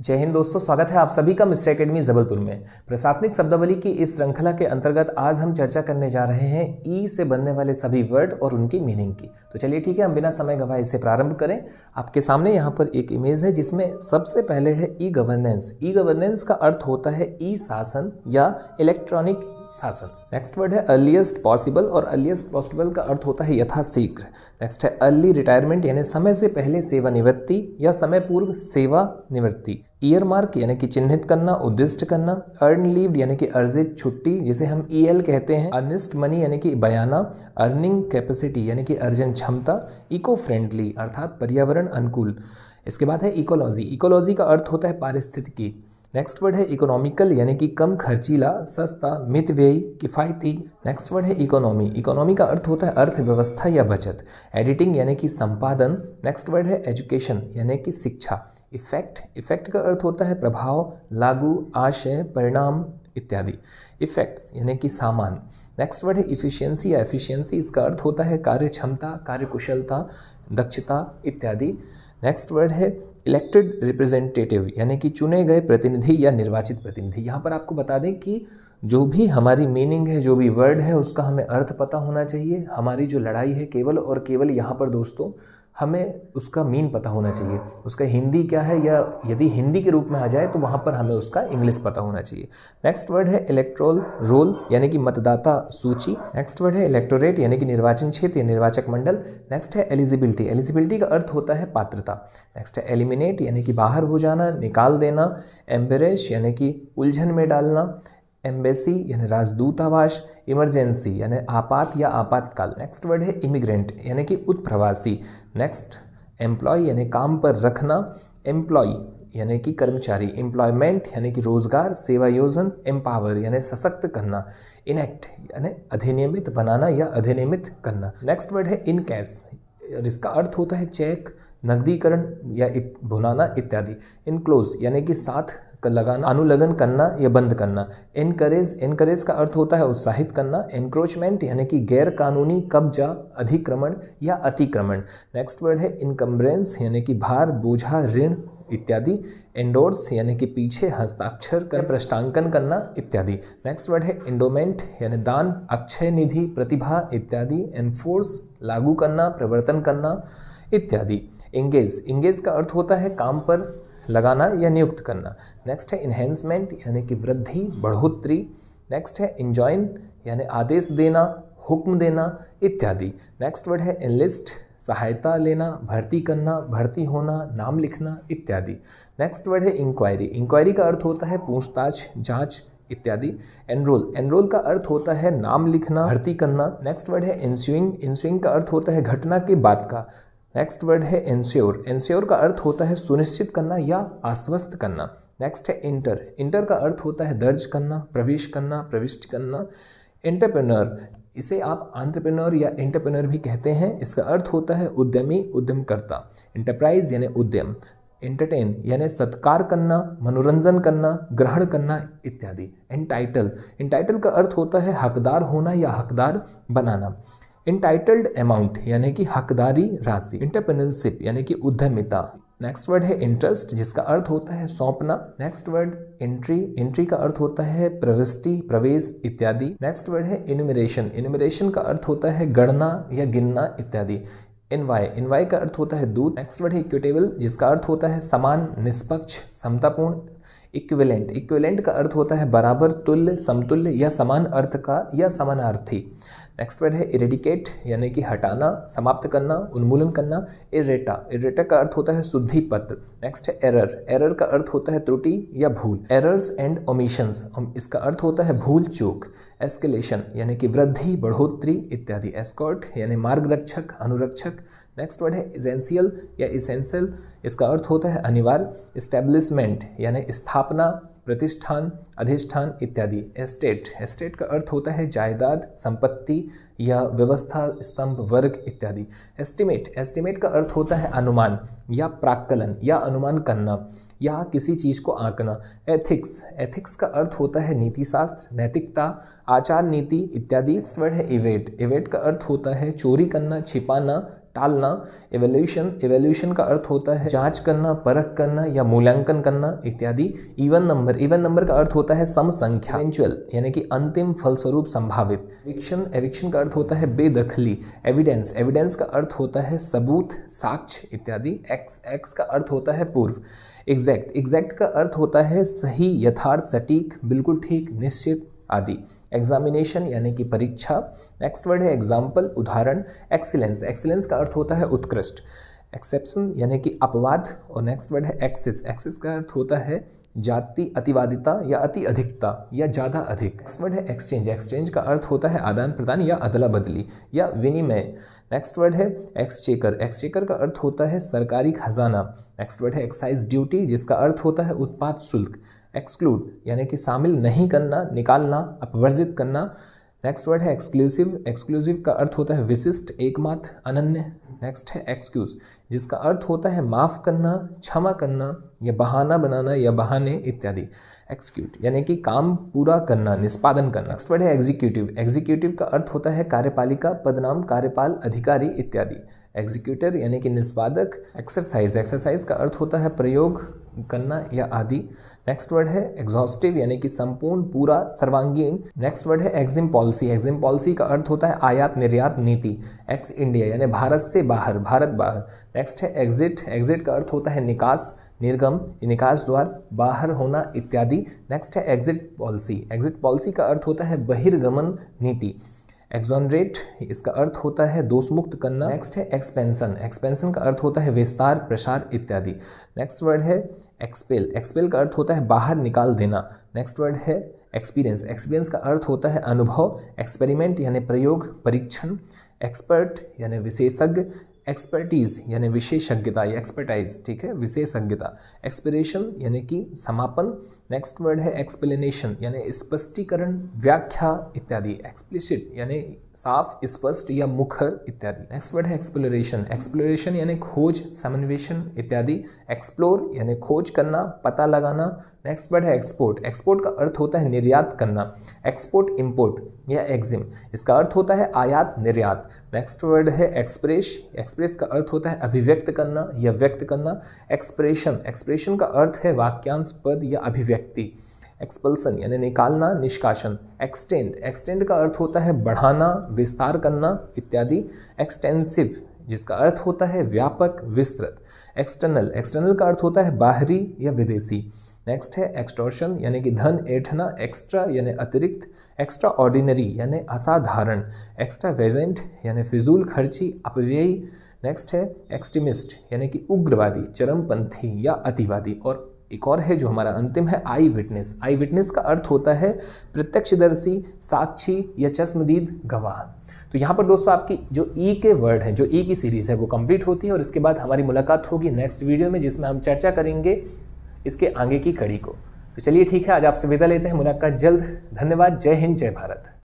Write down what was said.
जय हिंद दोस्तों, स्वागत है आप सभी का मिस्टर एकेडमी जबलपुर में। प्रशासनिक शब्दावली की इस श्रृंखला के अंतर्गत आज हम चर्चा करने जा रहे हैं ई से बनने वाले सभी वर्ड और उनकी मीनिंग की। तो चलिए ठीक है, हम बिना समय गवाए इसे प्रारंभ करें। आपके सामने यहाँ पर एक इमेज है जिसमें सबसे पहले है ई गवर्नेंस। ई गवर्नेंस का अर्थ होता है ई शासन या इलेक्ट्रॉनिक शासन नेक्स्ट वर्ड है अर्लीस्ट पॉसिबल और अर्लीस्ट पॉसिबल का अर्थ होता है यथाशीघ्र। नेक्स्ट है अर्ली रिटायरमेंट यानी समय से पहले सेवानिवृत्ति या समय पूर्व सेवा निवृत्ति। ईयर मार्क यानी कि चिन्हित करना, उद्दिष्ट करना अर्न लीव यानी कि अर्जित छुट्टी, जिसे हम ई एल कहते हैं। अर्निस्ट मनी यानी कि बयाना अर्निंग कैपेसिटी यानी कि अर्जन क्षमता इको फ्रेंडली अर्थात पर्यावरण अनुकूल। इसके बाद है इकोलॉजी इकोलॉजी का अर्थ होता है पारिस्थितिकी। नेक्स्ट वर्ड है इकोनॉमिकल यानी कि कम खर्चीला, सस्ता, मितव्ययी, किफ़ायती। नेक्स्ट वर्ड है इकोनॉमी इकोनॉमी का अर्थ होता है अर्थव्यवस्था या बचत। एडिटिंग यानी कि संपादन। नेक्स्ट वर्ड है एजुकेशन यानी कि शिक्षा। इफ़ेक्ट इफ़ेक्ट का अर्थ होता है प्रभाव, लागू, आशय, परिणाम इत्यादि। इफेक्ट्स यानी कि सामान। नेक्स्ट वर्ड है इफिशियंसी या एफिशिएंसी इसका अर्थ होता है कार्य क्षमता कार्यकुशलता, दक्षता इत्यादि। नेक्स्ट वर्ड है इलेक्टेड रिप्रेजेंटेटिव यानी कि चुने गए प्रतिनिधि या निर्वाचित प्रतिनिधि। यहाँ पर आपको बता दें कि जो भी हमारी मीनिंग है, जो भी वर्ड है, उसका हमें अर्थ पता होना चाहिए। हमारी जो लड़ाई है, केवल और केवल यहाँ पर दोस्तों हमें उसका मीन पता होना चाहिए। उसका हिंदी क्या है या यदि हिंदी के रूप में आ जाए तो वहाँ पर हमें उसका इंग्लिश पता होना चाहिए। नेक्स्ट वर्ड है इलेक्ट्रोल रोल यानी कि मतदाता सूची। नेक्स्ट वर्ड है इलेक्टोरेट यानी कि निर्वाचन क्षेत्र या निर्वाचक मंडल। नेक्स्ट है एलिजिबिलिटी एलिजिबिलिटी का अर्थ होता है पात्रता। नेक्स्ट है एलिमिनेट यानी कि बाहर हो जाना, निकाल देना एम्बेरेश यानी कि उलझन में डालना। एम्बेसी यानी राजदूतावास इमरजेंसी यानी आपात या आपातकाल। नेक्स्ट वर्ड है इमिग्रेंट यानी कि उत्प्रवासी नेक्स्ट एम्प्लॉय यानी काम पर रखना। एम्प्लॉय यानी कि कर्मचारी। एम्प्लॉयमेंट यानी कि रोज़गार सेवा योजन एम्पावर यानी सशक्त करना। इनेक्ट यानी अधिनियमित बनाना या अधिनियमित करना। नेक्स्ट वर्ड है इन कैश इसका अर्थ होता है चेक नकदीकरण या इत, भुनाना इत्यादि। इनक्लोज यानी कि साथ लगाना, अनुलगन करना या बंद करना। इनकरेज इनकरेज का अर्थ होता है उत्साहित करना। एनक्रोचमेंट यानी कि गैर कानूनी कब्जा, अधिक्रमण या अतिक्रमण। नेक्स्ट वर्ड है इनकम्ब्रेंस यानी कि भार, बोझा, ऋण इत्यादि। एंडोर्स यानी कि पीछे, हस्ताक्षर कर, प्रष्टांकन करना इत्यादि। नेक्स्ट वर्ड है इंडोमेंट यानी दान, अक्षय निधि, प्रतिभा इत्यादि। एनफोर्स लागू करना, प्रवर्तन करना इत्यादि। इंगेज इंगेज का अर्थ होता है काम पर लगाना या नियुक्त करना। नेक्स्ट है इन्हेंसमेंट यानी कि वृद्धि बढ़ोतरी नेक्स्ट है इंजॉइन यानी आदेश देना, हुक्म देना, इत्यादि। नेक्स्ट वर्ड है एनलिस्ट सहायता लेना, भर्ती करना, भर्ती होना, नाम लिखना, इत्यादि। नेक्स्ट वर्ड है इंक्वायरी इंक्वायरी का अर्थ होता है पूछताछ, जाँच, इत्यादि। एनरोल एनरोल का अर्थ होता है नाम लिखना, भर्ती करना। नेक्स्ट वर्ड है इंस्विंग इंस्विंग का अर्थ होता है घटना के बाद का। नेक्स्ट वर्ड है एंश्योर एंश्योर का अर्थ होता है सुनिश्चित करना या आश्वस्त करना. नेक्स्ट है इंटर इंटर का अर्थ होता है दर्ज करना, प्रवेश करना, प्रविष्ट करना. एंटरप्रेन्योर इसे आप आंट्रप्रेन्योर या एंटरप्रेन्योर भी कहते हैं. इसका अर्थ होता है उद्यमी, उद्यमकर्ता. इंटरप्राइज यानी उद्यम. एंटरटेन यानी सत्कार करना, मनोरंजन करना, ग्रहण करना इत्यादि. एंटाइटल एंटाइटल का अर्थ होता है हकदार होना या हकदार बनाना. इंटाइटल्ड अमाउंट यानी कि हकदारी राशि इंटरप्रेन्योरशिप यानी कि उद्यमिता। नेक्स्ट वर्ड है इंटरेस्ट जिसका अर्थ होता है सौंपना। नेक्स्ट वर्ड एंट्री एंट्री का अर्थ होता है प्रविष्टि, प्रवेश, इत्यादि। नेक्स्ट वर्ड है इनुमरेशन इनुमरेशन का अर्थ होता है गणना या गिनना, इत्यादि। इनवाई इनवाई का अर्थ होता है दूध। नेक्स्ट वर्ड है इक्विटेबल जिसका अर्थ होता है समान, निष्पक्ष, समतापूर्ण। इक्विवेलेंट इक्विवेलेंट का अर्थ होता है बराबर, तुल्य, समतुल्य या समान अर्थ का या समानार्थी। नेक्स्ट वर्ड है इरेडिकेट यानी कि हटाना, समाप्त करना, उन्मूलन करना इरेटा इरेटा का अर्थ होता है शुद्धि पत्र. नेक्स्ट है एरर एरर का अर्थ होता है त्रुटि या भूल. एरर्स एंड ओमिशंस इसका अर्थ होता है भूल चूक. एस्केलेशन यानी कि वृद्धि, बढ़ोतरी इत्यादि. एस्कॉर्ट यानी मार्गरक्षक, अनुरक्षक. नेक्स्ट वर्ड है इजेंशियल या इसेंशियल इसका अर्थ होता है अनिवार्य. इस्टेब्लिशमेंट यानी स्थापना प्रतिष्ठान, अधिष्ठान इत्यादि। एस्टेट। एस्टेट का अर्थ होता है जायदाद, संपत्ति या व्यवस्था, स्तंभ, वर्ग इत्यादि। एस्टिमेट। एस्टिमेट का अर्थ होता है अनुमान या प्राक्कलन या अनुमान करना या किसी चीज़ को आंकना। एथिक्स। एथिक्स का अर्थ होता है नीतिशास्त्र, नैतिकता, आचार नीति इत्यादि। वर्ड है इवेट। इवेट का अर्थ होता है चोरी करना, छिपाना टालना एवोल्यूशन एवोल्यूशन का अर्थ होता है जाँच करना, परख करना या मूल्यांकन करना इत्यादि। इवन नंबर इवन नंबर का अर्थ होता है सम संख्या एवेंचुअल यानी कि अंतिम फलस्वरूप संभावित। एविक्शन एविक्शन का अर्थ होता है बेदखली। एविडेंस एविडेंस का अर्थ होता है सबूत, साक्ष्य इत्यादि। एक्स एक्स का अर्थ होता है पूर्व। एग्जैक्ट एग्जैक्ट का अर्थ होता है सही, यथार्थ, सटीक, बिल्कुल ठीक, निश्चित आदि। एग्जामिनेशन यानी कि परीक्षा। नेक्स्ट वर्ड है एग्ज़ाम्पल उदाहरण एक्सीलेंस एक्सीलेंस का अर्थ होता है उत्कृष्ट। एक्सेप्शन यानी कि अपवाद। और नेक्स्ट वर्ड है एक्सिस एक्सिस का अर्थ होता है जाति अतिवादिता या अति अधिकता या ज़्यादा अधिक। नेक्स्ट वर्ड है एक्सचेंज एक्सचेंज का अर्थ होता है आदान प्रदान या अदला बदली या विनिमय। नेक्स्ट वर्ड है एक्सचेकर एक्सचेकर का अर्थ होता है सरकारी खजाना। नेक्स्ट वर्ड है एक्साइज ड्यूटी जिसका अर्थ होता है उत्पाद शुल्क। एक्सक्लूड यानी कि शामिल नहीं करना, निकालना, अपवर्जित करना। नेक्स्ट वर्ड है एक्सक्लूसिव एक्सक्लूसिव का अर्थ होता है विशिष्ट, एकमात्र, अनन्य। नेक्स्ट है एक्सक्यूज जिसका अर्थ होता है माफ़ करना, क्षमा करना, या बहाना बनाना, या बहाने इत्यादि। एक्सक्यूट यानी कि काम पूरा करना, निष्पादन करना। नेक्स्ट वर्ड है एग्जीक्यूटिव एग्जीक्यूटिव का अर्थ होता है कार्यपालिका, पदनाम, कार्यपाल, अधिकारी इत्यादि। एग्जीक्यूटर यानी कि निष्पादक एक्सरसाइज एक्सरसाइज का अर्थ होता है प्रयोग, करना या आदि। नेक्स्ट वर्ड है एग्जॉस्टिव यानी कि संपूर्ण, पूरा, सर्वांगीण। नेक्स्ट वर्ड है एग्जिम पॉलिसी एग्जिम पॉलिसी का अर्थ होता है आयात, निर्यात नीति। एक्स इंडिया यानी भारत से बाहर, भारत बाहर। नेक्स्ट है एग्जिट एग्जिट का अर्थ होता है निकास, निर्गम, निकास द्वार, बाहर होना इत्यादि। नेक्स्ट है एग्जिट पॉलिसी एग्जिट पॉलिसी का अर्थ होता है बहिर्गमन नीति। एक्सोनरेट इसका अर्थ होता है दोष मुक्त करना। नेक्स्ट है एक्सपेंशन एक्सपेंशन का अर्थ होता है विस्तार, प्रसार इत्यादि। नेक्स्ट वर्ड है एक्सपेल एक्सपेल का अर्थ होता है बाहर निकाल देना। नेक्स्ट वर्ड है एक्सपीरियंस एक्सपीरियंस का अर्थ होता है अनुभव एक्सपेरिमेंट यानी प्रयोग, परीक्षण। एक्सपर्ट यानी विशेषज्ञ। एक्सपर्टीज यानी विशेषज्ञता या एक्सपर्टाइज ठीक है? विशेषज्ञता एक्सपिरेशन यानी कि समापन। नेक्स्ट वर्ड है एक्सप्लेनेशन यानी स्पष्टीकरण, व्याख्या इत्यादि। एक्सप्लिसिट यानी साफ़ स्पष्ट या मुखर इत्यादि। नेक्स्ट वर्ड है एक्सप्लोरेशन एक्सप्लोरेशन यानी खोज, समन्वेषण इत्यादि। एक्सप्लोर यानी खोज करना, पता लगाना। नेक्स्ट वर्ड है एक्सपोर्ट एक्सपोर्ट का अर्थ होता है निर्यात करना। एक्सपोर्ट इंपोर्ट या एग्जिम इसका अर्थ होता है आयात, निर्यात। नेक्स्ट वर्ड है एक्सप्रेस एक्सप्रेस का अर्थ होता है अभिव्यक्त करना या व्यक्त करना। एक्सप्रेशन एक्सप्रेशन का अर्थ है वाक्यांश, पद या अभिव्यक्ति। एक्सपल्सन यानी निकालना, निष्कासन। एक्सटेंड एक्सटेंड का अर्थ होता है बढ़ाना, विस्तार करना इत्यादि। एक्सटेंसिव जिसका अर्थ होता है व्यापक, विस्तृत। एक्सटर्नल एक्सटर्नल का अर्थ होता है बाहरी या विदेशी। नेक्स्ट है एक्सटोर्शन यानी कि धन ऐठना एक्स्ट्रा यानी अतिरिक्त। एक्स्ट्रा ऑर्डिनरी यानी असाधारण। एक्स्ट्रा वेजेंट यानी फिजूल खर्ची, अपव्ययी। नेक्स्ट है एक्सट्रीमिस्ट यानी कि उग्रवादी, चरमपंथी या अतिवादी। और एक और है जो हमारा अंतिम है, आई विटनेस। आई विटनेस का अर्थ होता है प्रत्यक्षदर्शी, साक्षी या चश्मदीद गवाह। तो यहाँ पर दोस्तों आपकी जो ई के वर्ड हैं, जो ई की सीरीज़ है, वो कंप्लीट होती है और इसके बाद हमारी मुलाकात होगी नेक्स्ट वीडियो में, जिसमें हम चर्चा करेंगे इसके आगे की कड़ी को। तो चलिए ठीक है, आज आपसे विदा लेते हैं। मुलाकात जल्द। धन्यवाद। जय हिंद, जय भारत।